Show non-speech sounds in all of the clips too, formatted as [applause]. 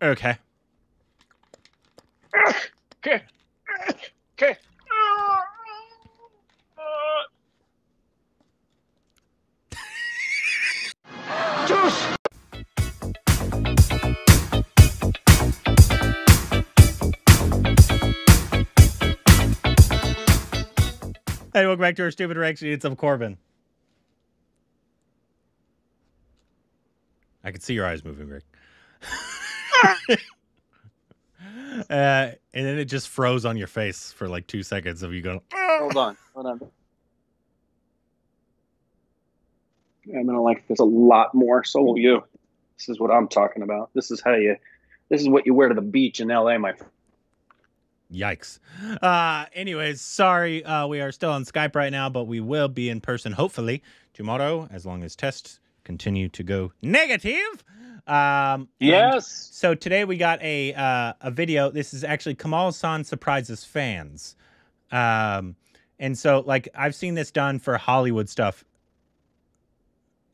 Okay. Okay. Okay. Juice. Hey, welcome back to our stupid reaction. It's of Korbin. I can see your eyes moving, Rick. [laughs] [laughs] uh, and then it just froze on your face for like two seconds of you going. Hold on. Hold on. I'm gonna like this a lot more. So will you. This is what I'm talking about. This is how you. This is what you wear to the beach in L.A., my. Yikes. Uh, anyways, sorry, uh, we are still on Skype right now, but we will be in person hopefully tomorrow as long as tests continue to go negative. Um, Yes. So today we got a uh, a video. This is actually Kamal San surprises fans. Um, and so like I've seen this done for Hollywood stuff.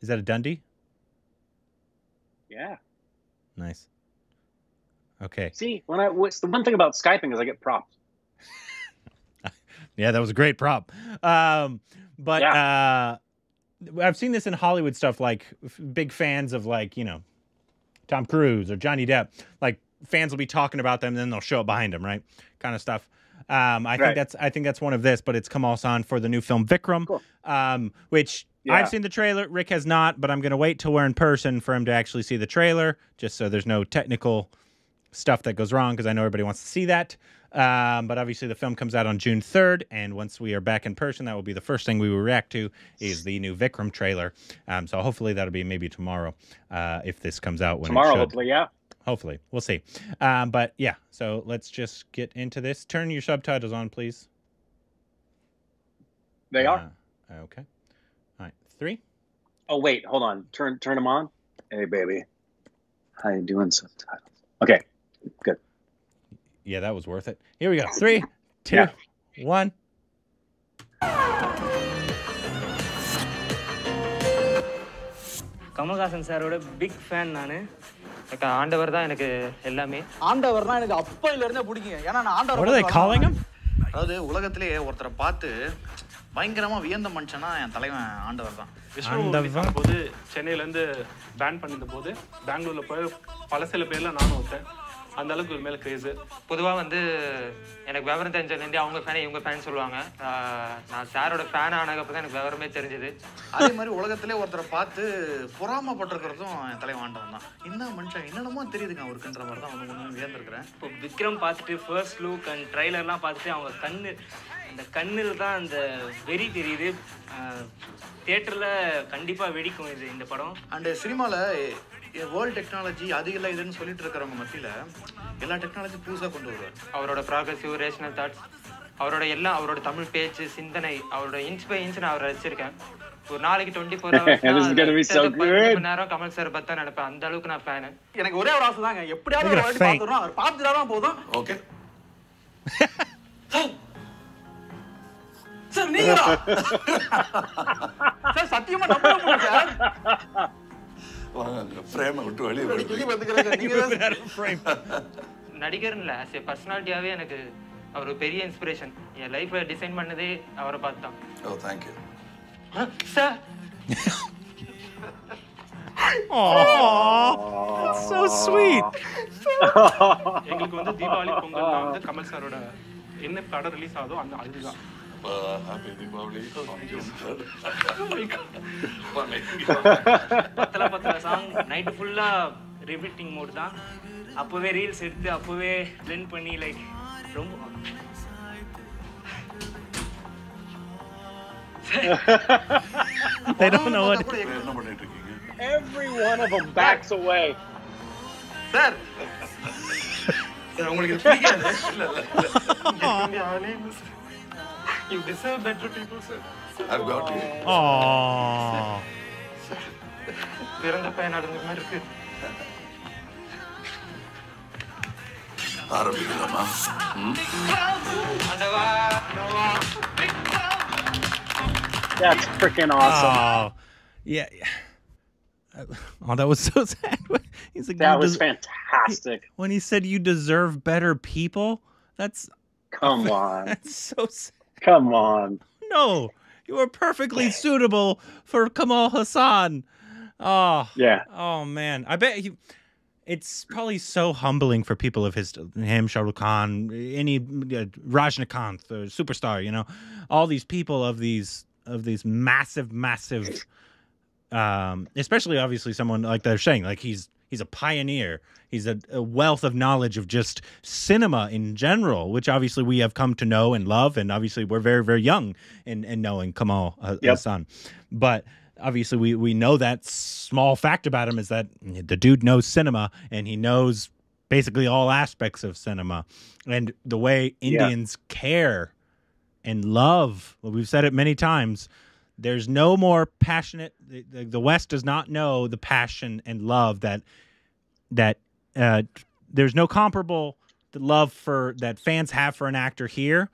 Is that a Dundee? Yeah. Nice. Okay. See, when I what's the one thing about skyping is I get props. [laughs] Yeah, that was a great prop. Um, but uh, I've seen this in Hollywood stuff, like big fans of like you know Tom Cruise or Johnny Depp. Like fans will be talking about them, and then they'll show up behind them, right? Kind of stuff. Um, I think that's I think that's one of this, but it's Kamal San for the new film Vikram, Cool. um, which Yeah. I've seen the trailer. Rick has not, but I'm gonna wait till we're in person for him to actually see the trailer, just so there's no technical stuff that goes wrong because I know everybody wants to see that. Um, but obviously, the film comes out on June 3rd, and once we are back in person, that will be the first thing we will react to is the new Vikram trailer. Um, so hopefully that'll be maybe tomorrow uh, if this comes out when Tomorrow, hopefully, yeah. Hopefully, we'll see. Um, but yeah, so let's just get into this. Turn your subtitles on, please. They are. Uh, okay. All right, three. Oh wait, hold on. Turn turn them on. Hey baby, how you doing? Subtitles. Okay, good. Yeah, that was worth it. Here we go. Three, two, one. Kamal Haasan சாரோட big fan நான் எனக்கு ஆண்டவர் தான் எனக்கு எல்லாமே ஆண்டவர்னா எனக்கு அப்பையில இருந்தே பிடிக்குங்க ஏன்னா நான் ஆண்டவர் What are they calling him? அதாவது உலகத்திலேயே ஒருத்தரை பார்த்து பயங்கரமா வியந்த மனுஷனா என் தலைவன் ஆண்டவர் தான் விஷ்ணு அந்த release ஆனபோது சென்னையிலேருந்து பேன் பண்ணியிருந்த போது பெங்களூர்ல போய் பல சில பேர்ல நானும் ஒருத்தன் அந்த அளவுக்கு ஒரு மேல கிரேஸு பொதுவாக வந்து எனக்கு விவரம் தெரிஞ்சதுலேருந்தே அவங்க ஃபேன் இவங்க ஃபேன் சொல்லுவாங்க. நான் சாரோட ஃபேன் ஆனதுக்கப்புறம் தான் எனக்கு விவரமே தெரிஞ்சது. அதே மாதிரி உலகத்திலே ஒருத்தரை பார்த்து பொறாமப்பட்டிருக்கிறதும் என் தலைவன் ஆண்டவன் தான் என்ன மனுஷன்? என்னென்னமோ தெரியுதுங்க அவருக்குன்ற மாதிரி தான் ஒன்று ஒன்று வியந்திருக்கிறேன். இப்போ விக்ரம் பார்த்துட்டு ஃபர்ஸ்ட் லுக் அண்ட் ட்ரைலர்லாம் பார்த்துட்டு அவங்க கண்ணு அந்த கண்ணில் தான் அந்த வெறி தெரியுது. தியேட்டரில் கண்டிப்பாக வெடிக்கும் இது இந்த படம். அண்டு சினிமாவில் வேர்ல்டு டெக்னாலஜி அது இல்லை இதுன்னு சொல்லிட்டு இருக்கிறவங்க மத்தியில் எல்லா டெக்னாலஜி புதுசாக கொண்டு வருவார் அவரோட ப்ராக்ரஸிவ் ரேஷனல் தாட்ஸ் அவரோட எல்லாம் அவரோட தமிழ் பேச்சு சிந்தனை அவரோட இன்ச் பை இன்ச் நான் அவரை வச்சிருக்கேன் ஒரு நாளைக்கு டுவெண்ட்டி ஃபோர். மணி நேரம் கமல் சார் பத்தா நினைப்பேன் அந்த அளவுக்கு நான் ஃபேனு எனக்கு ஒரே ஒரு ஆசை தாங்க எப்படியாவது ஒரு வாட்டி her பார்த்துடணும். அவர் பார்த்துட்டாதான் போதும். ஓகே சார் நீங்க சார் சத்தியமா நம்ப முடியல சார் ஃப்ரேமை விட்டு வெளியே சார். நடிகர்ல ஆஸ் ஏ பர்சனாலிட்டியாவே எனக்கு அவர் ஒரு பெரிய இன்ஸ்பிரேஷன் என் லைஃப்பை டிசைன் பண்ணதே அவரை பார்த்து தான் ஓ சார் that's so sweet. எங்களுக்கு வந்து தீபாவளி பொங்கல் வந்து கமல் சாரோட என்ன படம் ரிலீஸ் ஆகுதோ அந்த அதுதான். ஹாப்பி தீபாவளி பத்தல பத்தல சாங் நைட்டு ஃபுல்லா ரிப்பீட்டிங் மோட் தான். அப்போவே ரீல்ஸ் எடுத்து அப்போவே blend பண்ணி லைக் ரொம்ப They don't know what. என்ன பண்ணிட்டு இருக்கீங்க Every one of them backs away. Sir sir [laughs] உங்களுக்கு பிடிக்காது [laughs] [laughs] you deserve better people sir I've got you. Aww. பிறந்த பையன் நடந்த மாதிரி இருக்கு ஆரம்பிக்கலாமா ம்? ஆண்டவா That's freaking awesome. Oh, yeah. Oh, that was so sad. [laughs] He's like, That "You was des- fantastic. when he said you deserve better people. That's Come [laughs] on. that's so sad. Come on. No, you are perfectly suitable for Kamal Hassan. Oh, Yeah. oh man, I bet he. It's probably so humbling for people of his him, Shah Rukh Khan, any uh, Rajnikant, the superstar. You know, all these people of these of these massive, massive. Um, especially obviously someone like they're saying, like he's he's a pioneer. He's a, a wealth of knowledge of just cinema in general, which obviously we have come to know and love, and obviously we're very very young in, in knowing Kamal uh, Yep. Hassan. But obviously we we know that small fact about him is that the dude knows cinema and he knows basically all aspects of cinema, and the way Yeah. Indians care and love. Well, we've said it many times. There's no more passionate. The, the, the West does not know the passion and love that that uh, there's no comparable love for that fans have for an actor here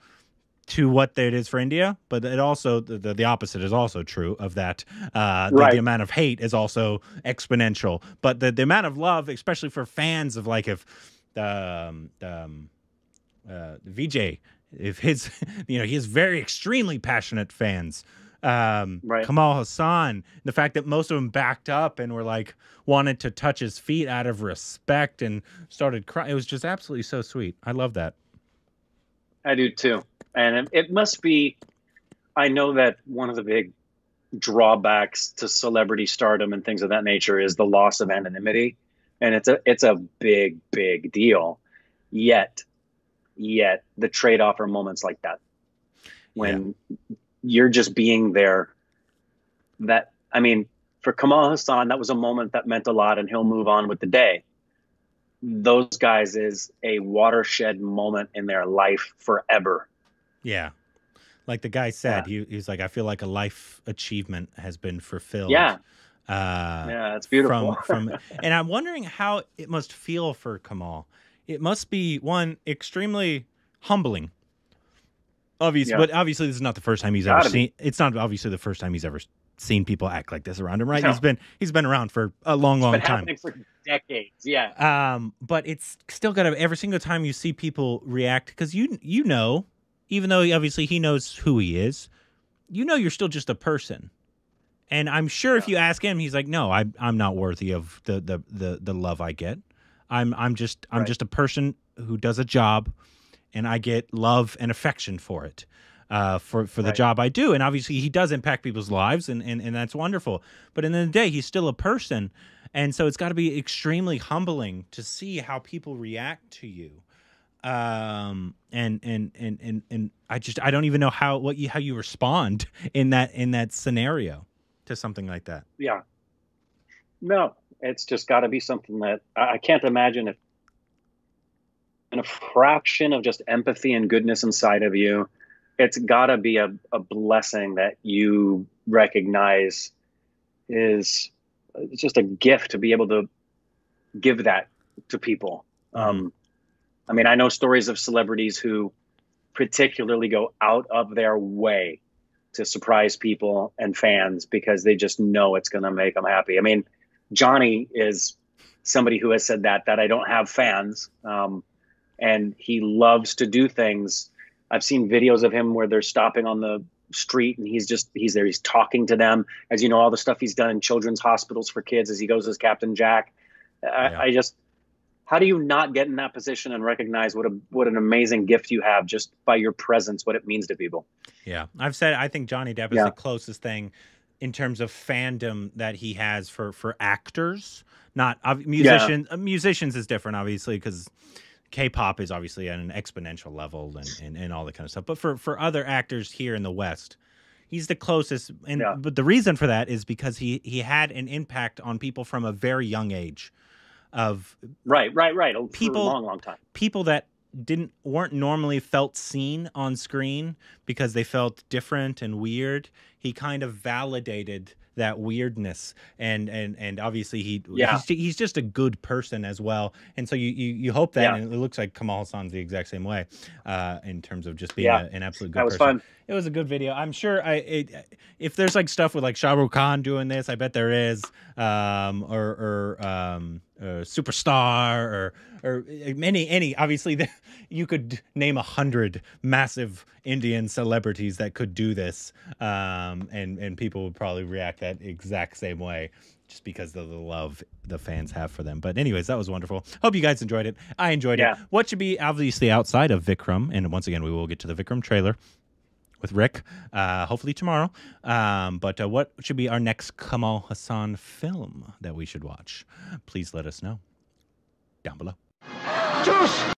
to what it is for India. But it also the, the, the opposite is also true of that. Uh, the, Right. the amount of hate is also exponential. But the, the amount of love, especially for fans of like if um, um, uh, Vijay, if his, [laughs] you know, he has very extremely passionate fans. Um, Right. Kamal Hassan, the fact that most of them backed up and were like wanted to touch his feet out of respect and started crying. It was just absolutely so sweet. I love that. I do too. And it, it must be, I know that one of the big drawbacks to celebrity stardom and things of that nature is the loss of anonymity. And it's a, it's a big, big deal. Yet, yet the trade off are moments like that when you're just being there. That, I mean, for Kamal Hassan, that was a moment that meant a lot and he'll move on with the day those guys is a watershed moment in their life forever. Yeah. Like the guy said, Yeah. he, he was like, I feel like a life achievement has been fulfilled. Yeah. Uh, Yeah, it's beautiful. From, from, [laughs] and I'm wondering how it must feel for Kamal. It must be one extremely humbling. Obviously, Yeah. but obviously, this is not the first time he's Gotta ever be. seen. It's not obviously the first time he's ever seen people act like this around him, right? No. He's been he's been around for a long, long been time. for decades. Yeah. Um, but it's still got to every single time you see people react because you you know, even though obviously he knows who he is, you know you're still just a person. And I'm sure if you ask him, he's like, "No, I I'm not worthy of the the the, the love I get. I'm I'm just I'm Right. just a person who does a job, and I get love and affection for it." Uh, for for the Right. job I do, and obviously he does impact people's lives, and, and, and that's wonderful. But in the the day, he's still a person, and so it's got to be extremely humbling to see how people react to you um and and and and and i just i don't even know how what you how you respond [laughs] in that in that scenario to something like that Yeah. No, it's just got to be something that I can't imagine if a fraction of just empathy and goodness inside of you, it's got to be a, a blessing that you recognize is just a gift to be able to give that to people. Um, I mean, I know stories of celebrities who particularly go out of their way to surprise people and fans because they just know it's going to make them happy. I mean, Johnny is somebody who has said that that I don't have fans, um, and he loves to do things. I've seen videos of him where they're stopping on the street and he's just he's there. He's talking to them, as you know, all the stuff he's done in children's hospitals for kids as he goes as Captain Jack. I, Yeah. I just how do you not get in that position and recognize what a what an amazing gift you have just by your presence, what it means to people? yeah i've said i think johnny depp is Yeah. the closest thing in terms of fandom that he has for for actors not ob- musicians uh, musicians is different obviously because k-pop is obviously at an exponential level and, and and all that kind of stuff but for for other actors here in the west he's the closest and Yeah. but the reason for that is because he he had an impact on people from a very young age of Right, right, right. Oh, for People- a long, long time. people that didn't weren't normally felt seen on screen because they felt different and weird he kind of validated that weirdness and and and obviously he Yeah. he's, he's just a good person as well and so you you, you hope that Yeah. and it looks like Kamal Hassan's the exact same way uh in terms of just being Yeah. a, an absolute good That was person fun. it was a good video. I'm sure I it, if there's like stuff with like Shah Rukh Khan doing this, I bet there is, um, or or um, uh, superstar or or many any. Obviously, [laughs] the, you could name a hundred massive Indian celebrities that could do this, um, and and people would probably react that exact same way just because of the love the fans have for them. But anyways, that was wonderful. Hope you guys enjoyed it. I enjoyed Yeah. it. What should be obviously outside of Vikram, and once again, we will get to the Vikram trailer with Rick, uh, hopefully tomorrow. Um, but uh, what should be our next Kamal Hassan film that we should watch? Please let us know down below. Juice!